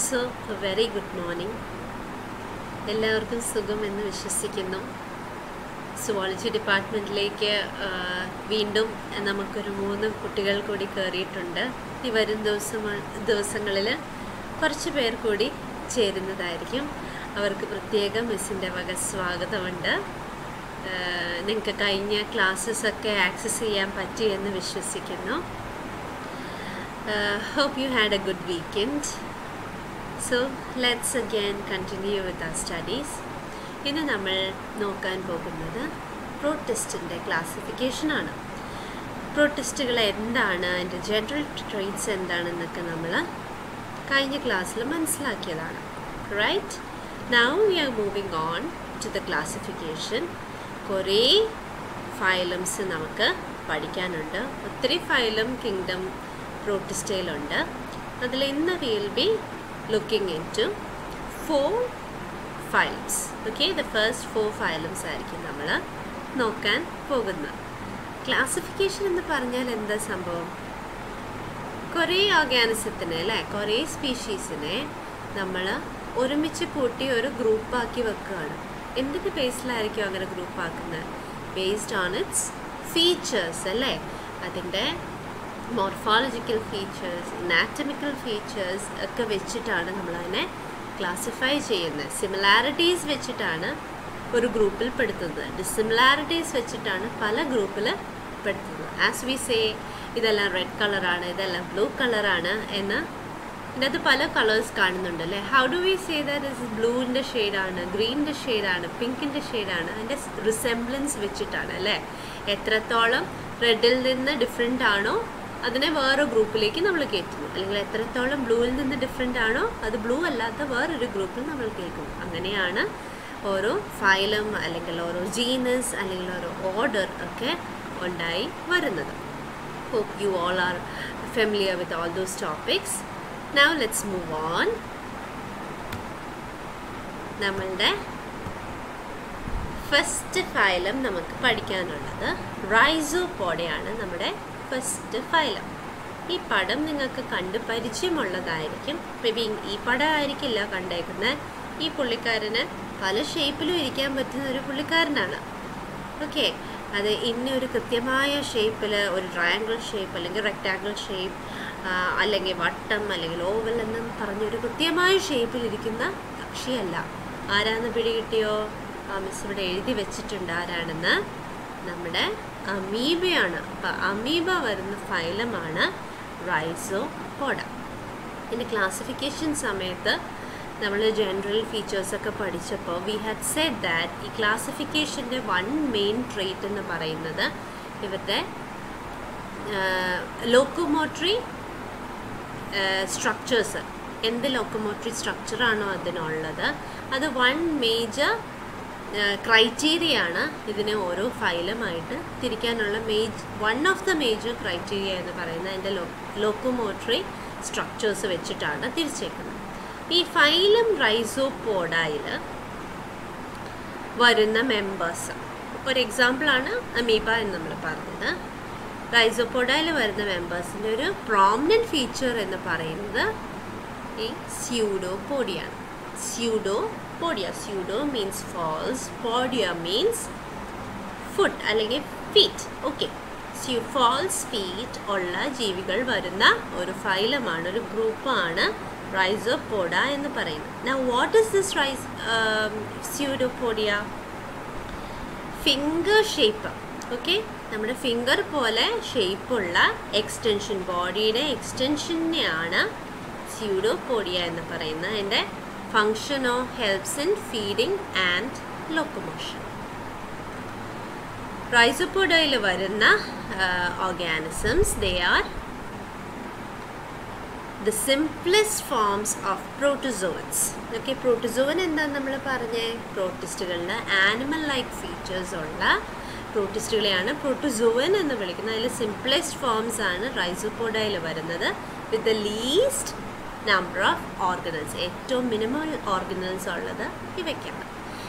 So very good morning എല്ലാവർക്കും സുഖമെന്ന് വിശ്വസിക്കുന്നു. Zoology ഡിപ്പാർട്ട്മെന്റിലേക്ക് വീണ്ടും നമുക്കൊരു മൂന്ന് കുട്ടികൾ കൂടി കയറിയിട്ടുണ്ട്. ഈ വരും ദിവസം ദിവസങ്ങളിൽ കുറച്ച് പേർ കൂടി ചേരുന്നതായിരിക്കും. അവർക്ക് പ്രത്യേകം മിസ്സിന്റെ വക സ്വാഗതമുണ്ട്. നിങ്ങൾക്ക് കഴിഞ്ഞ ക്ലാസ്സസൊക്കെ ആക്സസ് ചെയ്യാൻ പറ്റിയെന്ന് വിശ്വസിക്കുന്നു. Hope you had a good weekend so let's again continue with ആ സ്റ്റഡീസ് ഇന്ന് നമ്മൾ നോക്കാൻ പോകുന്നത് പ്രോട്ടസ്റ്റിന്റെ ക്ലാസിഫിക്കേഷനാണ് പ്രോട്ടസ്റ്റുകൾ എന്താണ്? അതിന്റെ ജനറൽ ട്രേറ്റ്സ് എന്താണെന്നൊക്കെ നമ്മൾ കഴിഞ്ഞ ക്ലാസ്സിൽ മനസ്സിലാക്കിയതാണ്. Right now we are moving on to the classification കുറേ ഫൈലംസ് നമുക്ക് പഠിക്കാനുണ്ട്. ഒത്തിരി ഫൈലം കിങ്ഡം പ്രോട്ടിസ്റ്റയിലുണ്ട് അതിൽ ഇന്ന് will be looking into four phyla okay the first four phylums ആയിരിക്കും നമ്മൾ നോക്കാൻ പോകുന്നത്. ക്ലാസിഫിക്കേഷൻ എന്ന് പറഞ്ഞാൽ എന്താ സംഭവം? കുറേ ഓർഗാനിസത്തിനെ അല്ലേ? കുറേ സ്പീഷീസിനെ നമ്മൾ ഒരുമിച്ച് കൂട്ടി ഒരു ഗ്രൂപ്പാക്കി വെക്കുകയാണ്. എന്തിന്റെ ബേസിലായിരിക്കും അങ്ങനെ ഗ്രൂപ്പാക്കുന്നത് ബേസ്ഡ് ഓൺ ഇറ്റ്സ് ഫീച്ചേഴ്സ് അല്ലേ? അതിന്റെ മോർഫോളജിക്കൽ ഫീച്ചേഴ്സ് നാറ്റമിക്കൽ ഫീച്ചേഴ്സ് ഒക്കെ വെച്ചിട്ടാണ് നമ്മളതിനെ ക്ലാസിഫൈ ചെയ്യുന്നത്. സിമിലാരിറ്റീസ് വെച്ചിട്ടാണ് ഒരു ഗ്രൂപ്പിൽ പെടുത്തുന്നത്. ഡിസിമിലാരിറ്റീസ് വെച്ചിട്ടാണ് പല ഗ്രൂപ്പിൽ പെടുത്തുന്നത്. ആസ് വി സേ ഇതെല്ലാം റെഡ് കളറാണ് ഇതെല്ലാം ബ്ലൂ കളറാണ് എന്ന് ഇതിനകത്ത് പല കളേഴ്സ് കാണുന്നുണ്ട് അല്ലേ? How do we say that is ബ്ലൂവിന്റെ ഷെയ്ഡാണ് ഗ്രീനിന്റെ ഷെയ്ഡാണ് പിങ്കിന്റെ ഷെയ്ഡാണ് അതിന്റെ റിസെംബ്ലൻസ് വെച്ചിട്ടാണ് അല്ലേ? എത്രത്തോളം റെഡിൽ നിന്ന് ഡിഫറെന്റ് ആണോ അതിനെ വേറെ ഗ്രൂപ്പിലേക്ക് നമ്മൾ കയറ്റുന്നു. അല്ലെങ്കിൽ എത്രത്തോളം ബ്ലൂവിൽ നിന്ന് ഡിഫറെന്റ് ആണോ അത് ബ്ലൂ അല്ലാത്ത വേറൊരു ഗ്രൂപ്പിൽ നമ്മൾ കേൾക്കും. അങ്ങനെയാണ് ഓരോ ഫൈലം അല്ലെങ്കിൽ ഓരോ ജീനസ് അല്ലെങ്കിൽ ഓരോ ഓർഡർ ഒക്കെ ഉണ്ടായി വരുന്നത്. Hope you all are familiar with all those topics now let's move on നമ്മളുടെ ഫസ്റ്റ് ഫൈലം നമുക്ക് പഠിക്കാനുള്ളത് റൈസോ പോഡയാണ് നമ്മുടെ ഫസ്റ്റ് ഫൈലം ഈ പടം നിങ്ങൾക്ക് കണ്ട് പരിചയമുള്ളതായിരിക്കും. മേ ബി ഈ പടം ആയിരിക്കില്ല കണ്ടേക്കുന്നത്. ഈ പുള്ളിക്കാരന് പല ഷേപ്പിലും ഇരിക്കാൻ പറ്റുന്ന ഒരു പുള്ളിക്കാരനാണ്. ഓക്കെ അത് ഇന്നൊരു കൃത്യമായ ഷേപ്പിൽ ഒരു ട്രയാങ്കിൾ ഷേപ്പ് അല്ലെങ്കിൽ റെക്റ്റാങ്കിൾ ഷേപ്പ് അല്ലെങ്കിൽ വട്ടം അല്ലെങ്കിൽ ഓവൽ എന്നും പറഞ്ഞൊരു കൃത്യമായ ഷേപ്പിൽ ഇരിക്കുന്ന കക്ഷിയല്ല ആരാന്ന് പിടികിട്ടിയോ? ആ മിസ് ഇവിടെ എഴുതി വെച്ചിട്ടുണ്ട് ആരാണെന്ന്. നമ്മുടെ അമീബയാണ്. അപ്പം അമീബ വരുന്ന ഫൈലമാണ് റൈസോ റൈസോപോഡ ഇതിന്റെ ക്ലാസിഫിക്കേഷൻ സമയത്ത് നമ്മൾ ജനറൽ ഫീച്ചേഴ്സൊക്കെ പഠിച്ചപ്പോൾ വി ഹാഡ് സെഡ് ദാറ്റ് ഈ ക്ലാസിഫിക്കേഷന്റെ വൺ മെയിൻ ട്രേറ്റ് എന്ന് പറയുന്നത് ഇവരുടെ ലോക്കോമോട്ടറി സ്ട്രക്ചേഴ്സ് എന്ത് ലോക്കോമോട്ടറി സ്ട്രക്ചറാണോ അതിനുള്ളത്? അത് വൺ മേജർ ക്രൈറ്റീരിയ ആണ് ഇതിനെ ഓരോ ഫൈലമായിട്ട് തിരിക്കാനുള്ള മേജ് one of the major criteria എന്ന് പറയുന്നത് അതിന്റെ ലോ ലോക്കോമോട്ടറി സ്ട്രക്ചേഴ്സ് വെച്ചിട്ടാണ് തിരിച്ചേക്കുന്നത്. ഈ ഫൈലം റൈസോപോഡായിൽ വരുന്ന മെമ്പേഴ്സ് ഒരു എക്സാമ്പിളാണ് അമീബ എന്ന് നമ്മൾ പറഞ്ഞത്. റൈസോപോഡായിൽ വരുന്ന മെമ്പേഴ്സിന്റെ ഒരു പ്രോമിനന്റ് ഫീച്ചർ എന്ന് പറയുന്നത് ഈ സ്യൂഡോപോഡിയാണ് pseudo podia pseudo means false podia means foot അല്ലെങ്കിൽ ഫീറ്റ് ഓക്കെ ഫാൾസ് ഫീറ്റ് ഉള്ള ജീവികൾ വരുന്ന ഒരു ഫൈലമാണ് ഒരു ഗ്രൂപ്പാണ് റൈസോപോഡ എന്ന് പറയുന്നത്. Now what is this rhizo pseudopodia finger shape okay നമ്മുടെ ഫിംഗർ പോലെ ഷേപ്പുള്ള എക്സ്റ്റൻഷൻ ബോഡിയുടെ എക്സ്റ്റൻഷനെയാണ് സ്യൂഡോപോഡിയ എന്ന് പറയുന്നത്. അതിന്റെ ഫങ്ഷനോ helps in feeding and locomotion റൈസോപോഡയിൽ വരുന്ന organisms they are the simplest forms of protozoans okay protozoan എന്താണെന്ന് നമ്മൾ പറഞ്ഞേ? പ്രോട്ടിസ്റ്റുകളുടെ ആനിമൽ ലൈക്ക് ഫീച്ചേഴ്സ് ഉള്ള പ്രോട്ടിസ്റ്റുകളെയാണ് പ്രോട്ടോസോവൻ എന്ന് വിളിക്കുന്നത്. അതിൽ സിംപ്ലസ്റ്റ് ഫോംസ് ആണ് റൈസോപോഡയിൽ വരുന്നത്. With the least number of organelles ഏറ്റവും മിനിമം ഓർഗനൽസ് ഉള്ളത് ഇവയ്ക്കാണ്.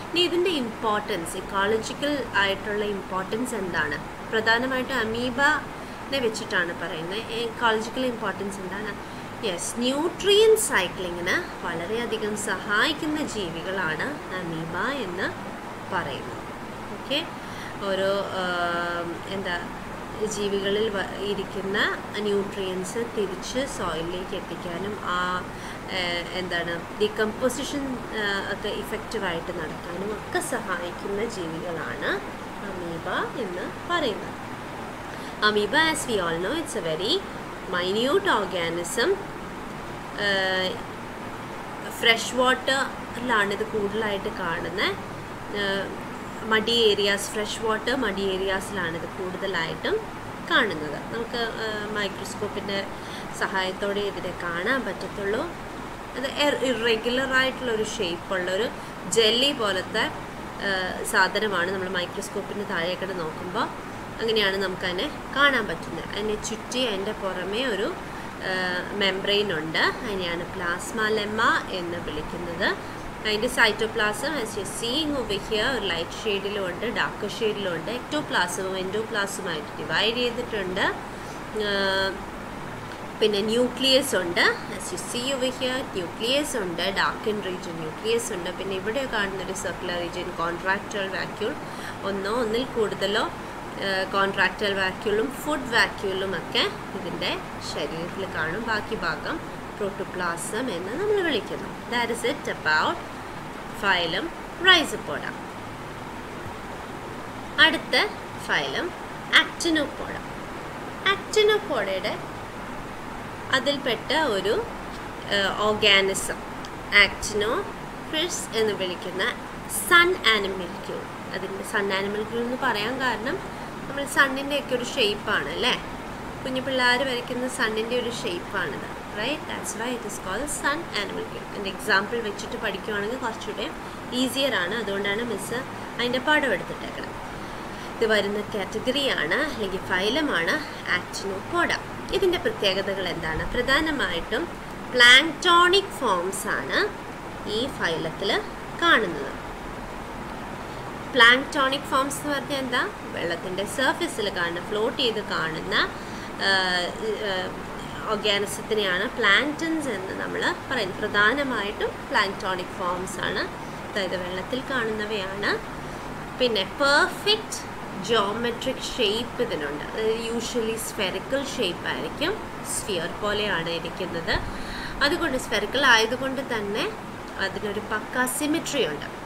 ഇനി ഇതിന്റെ ഇമ്പോർട്ടൻസ് ഇക്കോളജിക്കൽ ആയിട്ടുള്ള ഇമ്പോർട്ടൻസ് എന്താണ്? പ്രധാനമായിട്ടും അമീബനെ വെച്ചിട്ടാണ് പറയുന്നത്. ഇക്കോളജിക്കൽ ഇമ്പോർട്ടൻസ് എന്താണ്? യെസ് ന്യൂട്രിയൻ സൈക്ലിങ്ങിന് വളരെയധികം സഹായിക്കുന്ന ജീവികളാണ് അമീബ എന്ന് പറയുന്നത്. ഓക്കെ ഒരു എന്താ ജീവികളിൽ ഇരിക്കുന്ന ന്യൂട്രിയൻസ് തിരിച്ച് സോയിലിലേക്ക് എത്തിക്കാനും ആ എന്താണ് ഡീകമ്പോസിഷൻ ഒക്കെ ഇഫക്റ്റീവായിട്ട് നടക്കാനും ഒക്കെ സഹായിക്കുന്ന ജീവികളാണ് അമീബ എന്ന് പറയുന്നത്. Amoeba as we all know it's a very minute organism fresh വാട്ടറിലാണ് ഇത് കൂടുതലായിട്ട് കാണുന്നത് മടി ഏരിയാസ് ഫ്രഷ് വാട്ടർ മടി ഏരിയാസിലാണ് ഇത് കൂടുതലായിട്ടും കാണുന്നത്. നമുക്ക് മൈക്രോസ്കോപ്പിന്റെ സഹായത്തോടെ ഇതിനെ കാണാൻ പറ്റത്തുള്ളൂ. അത് ഇറഗുലർ ആയിട്ടുള്ളൊരു ഷേപ്പുള്ള ഒരു ജെല്ലി പോലത്തെ സാധനമാണ് നമ്മൾ മൈക്രോസ്കോപ്പിന് താഴേക്കടെ നോക്കുമ്പോൾ അങ്ങനെയാണ് നമുക്കതിനെ കാണാൻ പറ്റുന്നത്. അതിനെ ചുറ്റി അതിന്റെ പുറമേ ഒരു മെംബ്രെയിൻ ഉണ്ട്. അതിനെയാണ് പ്ലാസ്മ ലെമ്മ എന്ന് വിളിക്കുന്നത്. അതിന്റെ cytoplasm as you seeing over here ഒരു ലൈറ്റ് ഷെയ്ഡിലും ഉണ്ട് ഡാർക്ക് ഷെയ്ഡിലും ഉണ്ട് എക്ടോപ്ലാസവും എൻഡോപ്ലാസവുമായിട്ട് ഡിവൈഡ് ചെയ്തിട്ടുണ്ട് പിന്നെ ന്യൂക്ലിയസ് ഉണ്ട്. As you see over here nucleus ഉണ്ട് ഡാർക്കൻ റീജിയൻ ന്യൂക്ലിയസ് ഉണ്ട്. പിന്നെ ഇവിടെ കാണുന്നൊരു സർക്കുലർ റീജിയൻ കോൺട്രാക്റ്റൽ വാക്യൂൾ ഒന്നോ ഒന്നിൽ കൂടുതലോ കോൺട്രാക്റ്റൽ വാക്യൂളും ഫുഡ് വാക്യൂളും ഒക്കെ ഇതിന്റെ ശരീരത്തിൽ കാണും. ബാക്കി ഭാഗം പ്രോട്ടോപ്ലാസം എന്ന് നമ്മൾ വിളിക്കുന്നു. That is it about phylum Rhizopoda അടുത്ത ഫൈലം ആക്റ്റിനോപോഡ ആക്ടിനോപോഡയുടെ അതിൽപ്പെട്ട ഒരു ഓർഗാനിസം ആക്റ്റിനോ ഫിഷ് എന്ന് വിളിക്കുന്ന സൺ ആനിമൽക്യൂൾ അതിന്റെ സൺ ആനിമൽക്യൂൾ എന്ന് പറയാൻ കാരണം നമ്മൾ സണ്ണിന്റെയൊക്കെ ഒരു ഷേപ്പാണ് അല്ലേ? കുഞ്ഞു പിള്ളേർ വരയ്ക്കുന്ന സണ്ണിന്റെ ഒരു ഷേപ്പാണിത് right that's why it is call sun animal kingdom എന്റെ എക്സാമ്പിൾ വെച്ചിട്ട് പഠിക്കുവാണെങ്കിൽ കുറച്ചുകൂടെ ഈസിയർ ആണ്. അതുകൊണ്ടാണ് മിസ് അതിന്റെ പാഠം എടുത്തിട്ടേക്കണം. ഇത് വരുന്ന കാറ്റഗറിയാണ് അല്ലെങ്കിൽ ഫൈലമാണ് ആക്ടിനോപോഡ ഇതിന്റെ പ്രത്യേകതകൾ എന്താണ്? പ്രധാനമായിട്ടും പ്ലാങ്ടോണിക് ഫോംസ് ആണ് ഈ ഫൈലത്തിൽ കാണുന്നത്. പ്ലാങ്ക്ടോണിക് ഫോംസ് എന്ന് പറഞ്ഞാൽ എന്താ? വെള്ളത്തിന്റെ സർഫസിൽ കാണുന്ന ഫ്ലോട്ട് ചെയ്ത് കാണുന്ന ഓർഗാനിസത്തിനെയാണ് പ്ലാന്റൻസ് എന്ന് നമ്മൾ പറയുന്നത്. പ്രധാനമായിട്ടും പ്ലാങ്ക്ടോണിക് ഫോംസ് ആണ്. അതായത് വെള്ളത്തിൽ കാണുന്നവയാണ്. പിന്നെ പെർഫെക്റ്റ് ജോമെട്രിക് ഷേപ്പ് ഇതിനുണ്ട്. അതായത് യൂഷ്വലി സ്ഫെറിക്കൽ ഷേപ്പ് ആയിരിക്കും. സ്ഫിയർ പോലെയാണ് ഇരിക്കുന്നത്. അതുകൊണ്ട് സ്ഫെറിക്കൽ ആയതുകൊണ്ട് തന്നെ അതിനൊരു പക്ക സിമിട്രി ഉണ്ട്.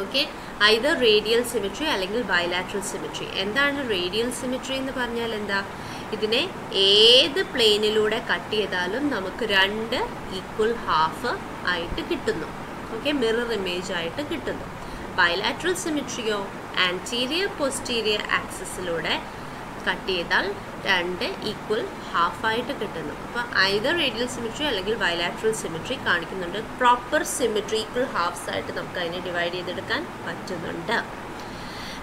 ഓക്കെ? ഐതർ റേഡിയൽ സിമിട്രി അല്ലെങ്കിൽ ബയലാട്രൽ സിമിട്രി എന്താണ് റേഡിയൽ സിമിട്രി എന്ന് പറഞ്ഞാൽ എന്താ? ഇതിനെ ഏത് പ്ലെയിനിലൂടെ കട്ട് ചെയ്താലും നമുക്ക് രണ്ട് ഈക്വൽ ഹാഫ് ആയിട്ട് കിട്ടുന്നു. ഓക്കെ മിറർ ഇമേജ് ആയിട്ട് കിട്ടുന്നു. ബയലാട്രൽ സിമിട്രിയോ ആന്റീരിയർ പോസ്റ്റീരിയർ ആക്സസിലൂടെ കട്ട് ചെയ്താൽ രണ്ട് ഈക്വൽ ഹാഫായിട്ട് കിട്ടുന്നു. അപ്പോൾ ഐതർ റേഡിയൽ സിമിട്രി അല്ലെങ്കിൽ ബയലാട്രൽ സിമിട്രി കാണിക്കുന്നുണ്ട്. പ്രോപ്പർ സിമിട്രി ഈക്വൽ ഹാഫ്സ് ആയിട്ട് നമുക്ക് അതിനെ ഡിവൈഡ് ചെയ്തെടുക്കാൻ പറ്റുന്നുണ്ട്.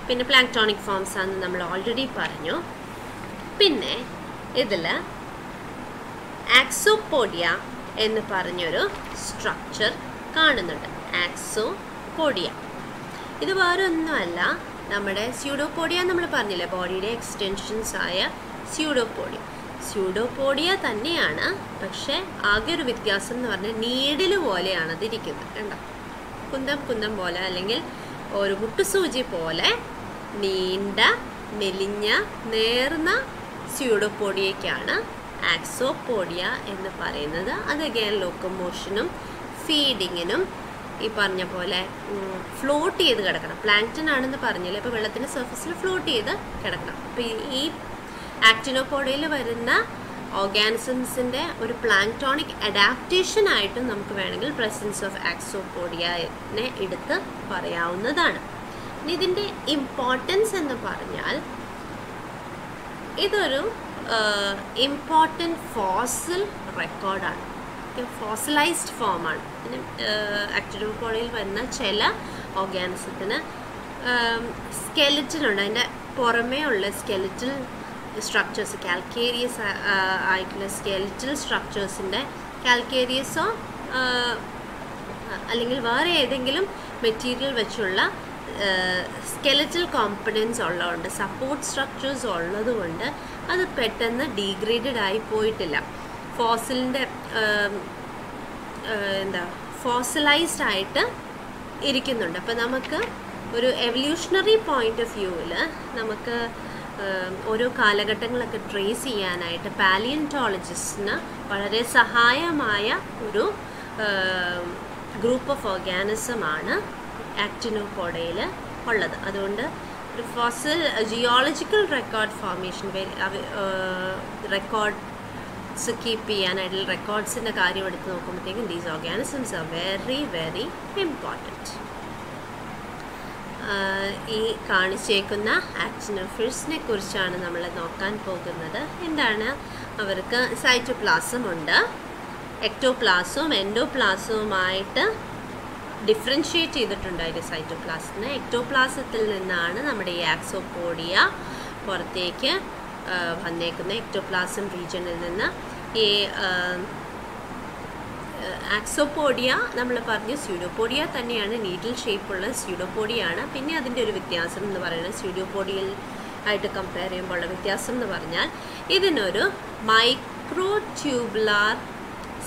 പിന്നെ പ്ലാങ്ക്ടോണിക് ഫോംസ് ആണെന്ന് നമ്മൾ ഓൾറെഡി പറഞ്ഞു. പിന്നെ ഇതിൽ ആക്സോപോഡിയ എന്ന് പറഞ്ഞൊരു സ്ട്രക്ചർ കാണുന്നുണ്ട്. ആക്സോപോഡിയ ഇത് വേറെ ഒന്നുമല്ല നമ്മുടെ സ്യൂഡോപോഡിയ നമ്മൾ പറഞ്ഞില്ലേ? ബോഡിയുടെ എക്സ്റ്റെൻഷൻസ് ആയ സ്യൂഡോപോഡിയ സ്യൂഡോപോഡിയ തന്നെയാണ് പക്ഷേ ആകെ ഒരു വ്യത്യാസം എന്ന് പറഞ്ഞാൽ നീഡിൽ പോലെയാണ് അതിരിക്കുന്നത് കണ്ടോ? കുന്തം കുന്തം പോലെ അല്ലെങ്കിൽ ഒരു മുട്ടുസൂചി പോലെ നീണ്ട മെലിഞ്ഞ നേർന്ന സ്യൂഡോപോഡിയയ്ക്കാണ് ആക്സോപോഡിയ എന്ന് പറയുന്നത്. അത് അഗൈൻ ലോക്കോമോഷനും ഫീഡിങ്ങിനും ഈ പറഞ്ഞ പോലെ ഫ്ലോട്ട് ചെയ്ത് കിടക്കണം. പ്ലാങ്ക്ടൺ ആണെന്ന് പറഞ്ഞില്ലേ ഇപ്പോൾ വെള്ളത്തിന്റെ സർഫസിൽ ഫ്ലോട്ട് ചെയ്ത് കിടക്കണം. അപ്പോൾ ഈ ആക്ടിനോപോഡയിൽ വരുന്ന ഓർഗാനിസംസിന്റെ ഒരു പ്ലാങ്ക്ടോണിക് അഡാപ്റ്റേഷൻ ആയിട്ട് നമുക്ക് വേണമെങ്കിൽ പ്രസൻസ് ഓഫ് ആക്സോപോഡിയനെ എടുത്ത് പറയാവുന്നതാണ്. ഇതിന്റെ ഇമ്പോർട്ടൻസ് എന്ന് പറഞ്ഞാൽ ഇതൊരു ഇമ്പോർട്ടന്റ് ഫോസിൽ റെക്കോർഡാണ് ഫോസിലൈസ്ഡ് ഫോമാണ് പിന്നെ ആക്ടിനോപോഡയിൽ വരുന്ന ചില ഓർഗാനിസത്തിന് സ്കെലറ്റിലുണ്ട് അതിന്റെ പുറമേ ഉള്ള സ്കെലിറ്റൽ സ്ട്രക്ചേഴ്സ് കാൽക്കേരിയസ് ആയിട്ടുള്ള സ്കെലിറ്റൽ സ്ട്രക്ചേഴ്സിന്റെ കാൽക്കേരിയസോ അല്ലെങ്കിൽ വേറെ ഏതെങ്കിലും മെറ്റീരിയൽ വെച്ചുള്ള സ്കെലറ്റൽ കോമ്പണൻസ് ഉള്ളതുകൊണ്ട് സപ്പോർട്ട് സ്ട്രക്ചേഴ്സ് ഉള്ളതുകൊണ്ട് അത് പെട്ടെന്ന് ഡീഗ്രേഡഡ് ആയി പോയിട്ടില്ല. ഫോസിലിന്റെ എന്താ ഫോസിലൈസ്ഡ് ആയിട്ട് ഇരിക്കുന്നുണ്ട്. അപ്പോൾ നമുക്ക് ഒരു എവല്യൂഷണറി പോയിന്റ് ഓഫ് വ്യൂവിൽ നമുക്ക് ഓരോ കാലഘട്ടങ്ങളൊക്കെ ട്രേസ് ചെയ്യാനായിട്ട് പാലിയന്റോളജിസ്റ്റിന് വളരെ സഹായമായ ഒരു ഗ്രൂപ്പ് ഓഫ് ഓർഗാനിസമാണ് ആക്ടിനോപോഡയിൽ ഉള്ളത്. അതുകൊണ്ട് ഒരു fossil geological record formation records keep ചെയ്യാനായിട്ടുള്ള റെക്കോർഡ്സിന്റെ കാര്യം എടുത്ത് നോക്കുമ്പോഴത്തേക്കും these organisms are very very important ഈ കാണിച്ചേക്കുന്ന ആക്സിനോഫിഴ്സിനെ കുറിച്ചാണ് നമ്മൾ നോക്കാൻ പോകുന്നത്. എന്താണ്? അവർക്ക് സൈറ്റോപ്ലാസം ഉണ്ട്. എക്ടോപ്ലാസവും എൻഡോപ്ലാസവുമായിട്ട് ഡിഫറൻഷിയേറ്റ് ചെയ്തിട്ടുണ്ട് അതിന്റെ സൈറ്റോപ്ലാസ്റ്റിനെ എക്ടോപ്ലാസത്തിൽ നിന്നാണ് നമ്മുടെ ഈ ആക്സോപോഡിയ പുറത്തേക്ക് വന്നേക്കുന്ന എക്ടോപ്ലാസം റീജിയനിൽ നിന്ന് ഈ ആക്സോപോഡിയ നമ്മൾ പറഞ്ഞു സ്യൂഡോപോഡിയ തന്നെയാണ്. നീഡിൽ ഷേപ്പുള്ള സ്യൂഡോപോഡിയാണ് പിന്നെ അതിന്റെ ഒരു വ്യത്യാസം എന്ന് പറയുന്നത് സ്യൂഡോപോഡിയൽ ആയിട്ട് കമ്പയർ ചെയ്യുമ്പോൾ ഉള്ള വ്യത്യാസം എന്ന് പറഞ്ഞാൽ ഇതിനൊരു മൈക്രോ ട്യൂബുലാർ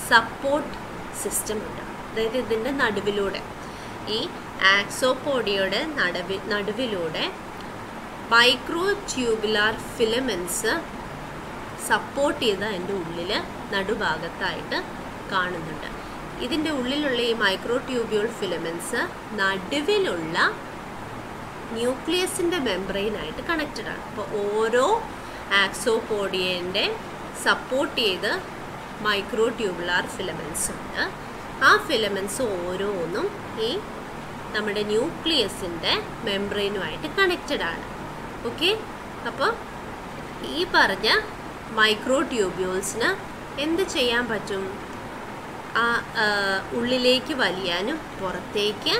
സപ്പോർട്ട് സിസ്റ്റം ഉണ്ട്. അതായത് ഇതിന്റെ നടുവിലൂടെ. ഈ ആക്സോപോഡിയയുടെ നടുവി നടുവിലൂടെ മൈക്രോ ട്യൂബുലാർ ഫിലമെൻസ് സപ്പോർട്ട് ചെയ്ത് അതിന്റെ ഉള്ളിൽ നടുഭാഗത്തായിട്ട് കാണുന്നുണ്ട്. ഇതിന്റെ ഉള്ളിലുള്ള ഈ മൈക്രോ ട്യൂബ്യൂൾ ഫിലമെൻസ് നടുവിലുള്ള ന്യൂക്ലിയസിന്റെ മെമ്പറൈനായിട്ട് കണക്റ്റഡ് ആണ്. അപ്പോൾ ഓരോ ആക്സോപോഡിയന്റെ സപ്പോർട്ട് ചെയ്ത് മൈക്രോ ട്യൂബുലാർ ഫിലമെൻസ് ഉണ്ട്. ആ ഫിലമെൻസ് ഓരോന്നും ഈ നമ്മുടെ ന്യൂക്ലിയസിന്റെ മെംബ്രെയിനുമായിട്ട് കണക്റ്റഡ് ആണ്. ഓക്കെ അപ്പോൾ ഈ പറഞ്ഞ മൈക്രോ ട്യൂബ്യൂൾസിന് എന്ത് ചെയ്യാൻ പറ്റും? ആ ഉള്ളിലേക്ക് വലിയാനും പുറത്തേക്ക്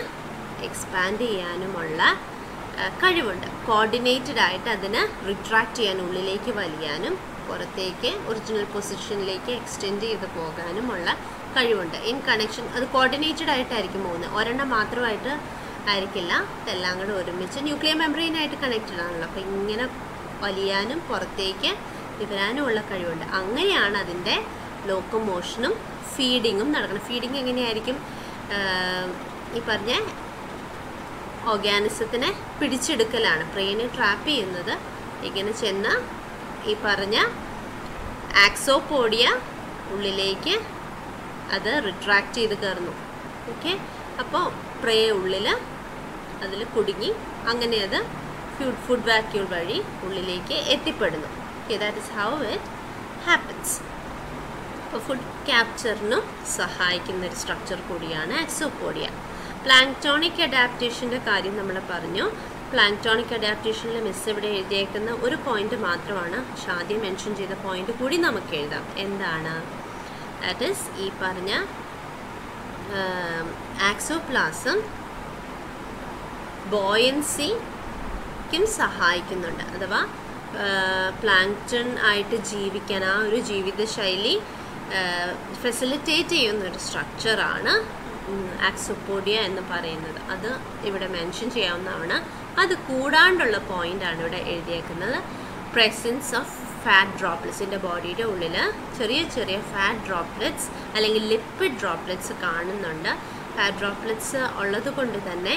എക്സ്പാൻഡ് ചെയ്യാനുമുള്ള കഴിവുണ്ട്. കോർഡിനേറ്റഡ് ആയിട്ട് അതിന് റിട്രാക്റ്റ് ചെയ്യാൻ ഉള്ളിലേക്ക് വലിയാനും പുറത്തേക്ക് ഒറിജിനൽ പൊസിഷനിലേക്ക് എക്സ്റ്റെൻഡ് ചെയ്ത് പോകാനുമുള്ള കഴിവുണ്ട്. ഇൻ കണക്ഷൻ അത് കോർഡിനേറ്റഡ് ആയിട്ടായിരിക്കും പോകുന്നത്. ഒരെണ്ണം മാത്രമായിട്ട് ആയിരിക്കില്ല. ഇതെല്ലാം കൂടെ ഒരുമിച്ച് ന്യൂക്ലിയർ മെമ്പറൈനായിട്ട് കണക്റ്റഡ് ആണല്ലോ. അപ്പോൾ ഇങ്ങനെ വലിയാനും പുറത്തേക്ക് വിവരാനുമുള്ള കഴിവുണ്ട്. അങ്ങനെയാണ് അതിന്റെ ലോക്കോമോഷനും ഫീഡിങ്ങും നടക്കുന്നത്. ഫീഡിങ് എങ്ങനെയായിരിക്കും? ഈ പറഞ്ഞ ഓർഗാനിസത്തിനെ പിടിച്ചെടുക്കലാണ്. ബ്രെയിനെ ട്രാപ്പ് ചെയ്യുന്നത് ഇങ്ങനെ ചെന്ന് ഈ പറഞ്ഞ ആക്സോപോഡിയ ഉള്ളിലേക്ക് അത് റിട്രാക്ട് ചെയ്ത് കയറുന്നു. ഓക്കെ അപ്പോൾ പ്രേ ഉള്ളിൽ അതിൽ കുടുങ്ങി അങ്ങനെ അത് ഫുഡ് ഫുഡ് വാക്യൂൾ വഴി ഉള്ളിലേക്ക് എത്തിപ്പെടുന്നു. That is how it happens അപ്പോൾ ഫുഡ് ക്യാപ്ചറിനും സഹായിക്കുന്ന ഒരു സ്ട്രക്ചർ കൂടിയാണ് ആക്സോപോഡിയ പ്ലാങ്ക്ടോണിക് അഡാപ്റ്റേഷന്റെ കാര്യം നമ്മൾ പറഞ്ഞു. പ്ലാങ്ക്ടോണിക് അഡാപ്റ്റേഷനിൽ മിസ് ഇവിടെ എഴുതിയേക്കുന്ന ഒരു പോയിന്റ് മാത്രമാണ് പക്ഷെ ആദ്യം മെൻഷൻ ചെയ്ത പോയിന്റ് കൂടി നമുക്ക് എഴുതാം. എന്താണ്? ദാറ്റ് ഈസ് ഈ പറഞ്ഞ ആക്സോപ്ലാസം ബോയൻസിക്കും സഹായിക്കുന്നുണ്ട്. അഥവാ പ്ലാങ്ക്ടൺ ആയിട്ട് ജീവിക്കാൻ ആ ഒരു ജീവിതശൈലി ഫെസിലിറ്റേറ്റ് ചെയ്യുന്ന ഒരു സ്ട്രക്ചറാണ് ആക്സോപോഡിയ എന്ന് പറയുന്നത്. അത് ഇവിടെ മെൻഷൻ ചെയ്യാവുന്നതാണ്. അത് കൂടാണ്ടുള്ള പോയിന്റാണ് ഇവിടെ എഴുതിയേക്കുന്നത്. പ്രസൻസ് ഓഫ് ഫാറ്റ് ഡ്രോപ്ലെറ്റ്സിന്റെ ബോഡിയുടെ ഉള്ളിൽ ചെറിയ ചെറിയ ഫാറ്റ് ഡ്രോപ്ലെറ്റ്സ് അല്ലെങ്കിൽ ലിപ്പിഡ് ഡ്രോപ്ലെറ്റ്സ് കാണുന്നുണ്ട്. ഫാറ്റ് ഡ്രോപ്ലെറ്റ്സ് ഉള്ളത് കൊണ്ട് തന്നെ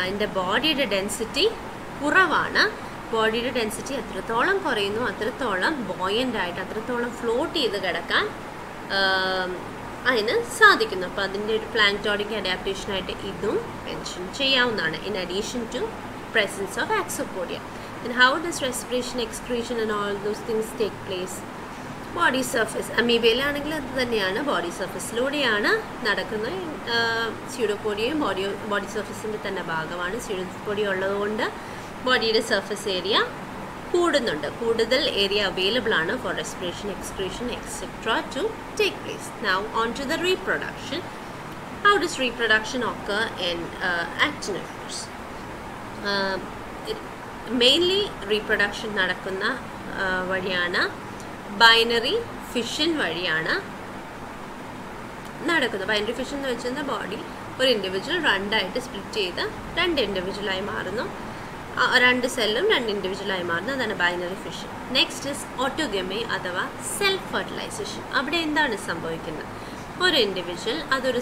അതിന്റെ ബോഡിയുടെ ഡെൻസിറ്റി കുറവാണ്. ബോഡിയുടെ ഡെൻസിറ്റി എത്രത്തോളം കുറയുന്നു അത്രത്തോളം ബോയന്റ് ആയിട്ട് അത്രത്തോളം ഫ്ലോട്ട് ചെയ്ത് കിടക്കാൻ അതിന് സാധിക്കുന്നു. അപ്പോൾ അതിന്റെ ഒരു പ്ലാങ്ക്ടോണിക് അഡാപ്റ്റേഷനായിട്ട് ഇതും മെൻഷൻ ചെയ്യാവുന്നതാണ്. In addition to presence of axopodia. And how does respiration, excretion and all those things take place? Body surface അമീബയിലാണെങ്കിൽ അത് തന്നെയാണ്. ബോഡി സർഫസിലൂടെയാണ് നടക്കുന്നത്. സ്യൂഡോപോഡിയയും ബോഡി ബോഡി സർഫസിന്റെ തന്നെ ഭാഗമാണ്. സ്യൂഡോപോഡിയ ഉള്ളതുകൊണ്ട് ബോഡിയുടെ സർഫസ് ഏരിയ കൂടുന്നുണ്ട്. കൂടുതൽ ഏരിയ അവൈലബിൾ ആണ് for respiration excretion etcetera to take place now on to the reproduction how does reproduction in uh, actinophores? Mainly reproduction നടക്കുന്ന വഴിയാണ്. ബൈനറി ഫിഷൻ വഴിയാണ് നടക്കുന്നത്. ബൈനറി ഫിഷൻ എന്ന് വെച്ചാൽ ബോഡി ഒരു ഇൻഡിവിജ്വൽ രണ്ടായിട്ട് സ്പ്ലിറ്റ് ചെയ്ത് രണ്ട് ഇൻഡിവിജ്വലായി മാറുന്നു. രണ്ട് സെല്ലും രണ്ട് ഇൻഡിവിജ്വലായി മാറുന്നു. അതാണ് binary fission next is autogamy അഥവാ സെൽഫ് ഫെർട്ടിലൈസേഷൻ അവിടെ എന്താണ് സംഭവിക്കുന്നത്? ഒരു ഇൻഡിവിജ്വൽ അതൊരു